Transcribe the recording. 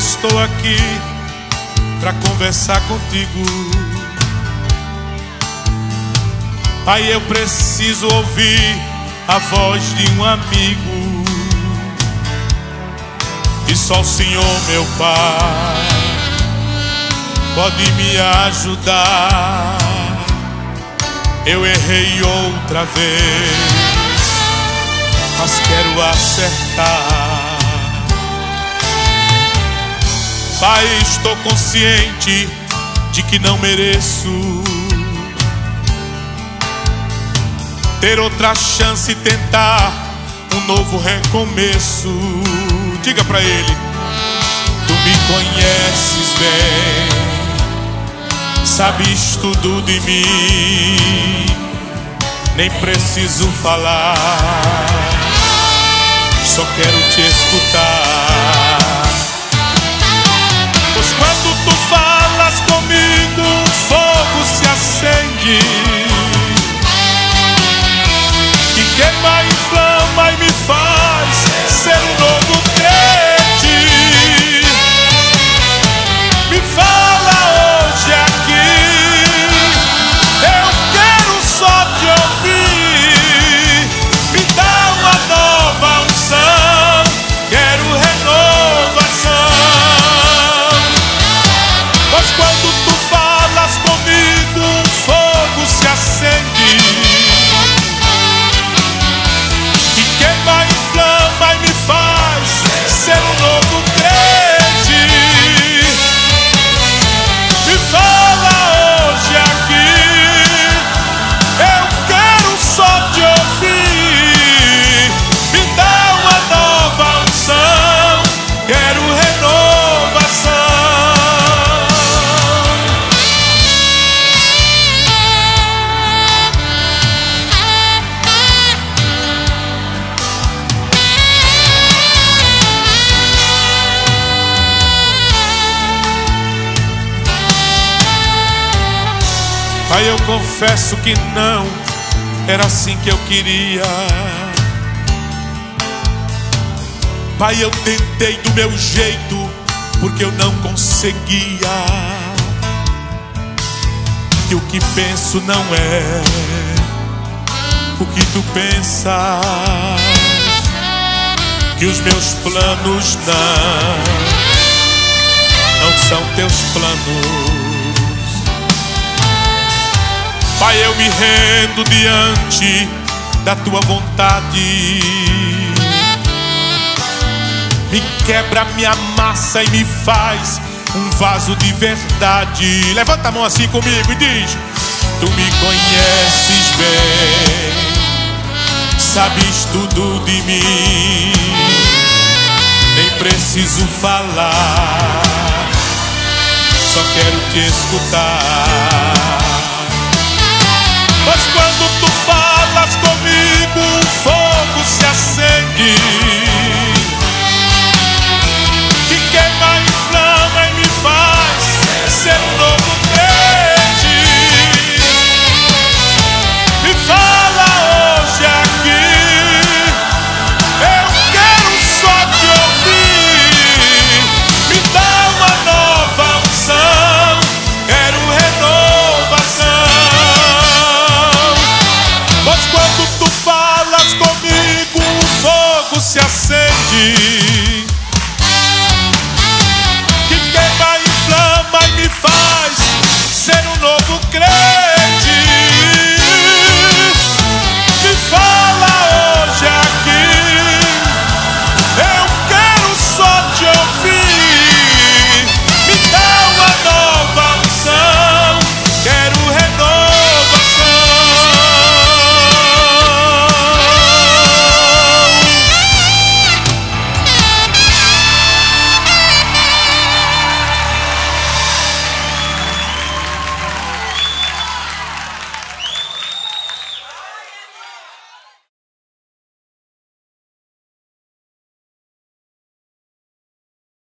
estou aqui para conversar contigo. Pai, eu preciso ouvir a voz de um amigo. E só o Senhor, meu Pai, pode me ajudar. Eu errei outra vez, mas quero acertar. Pai, estou consciente de que não mereço ter outra chance e tentar um novo recomeço. Diga para ele: Tu me conheces bem, sabes tudo de mim, nem preciso falar, só quero te escutar. Pai, eu confesso que não era assim que eu queria. Pai, eu tentei do meu jeito, porque eu não conseguia. Que o que penso não é o que tu pensas. Que os meus planos não, não são teus planos. Pai, eu me rendo diante da tua vontade. Me quebra, me amassa e me faz um vaso de verdade. Levanta a mão assim comigo e diz: Tu me conheces bem, sabes tudo de mim. Nem preciso falar, só quero te escutar.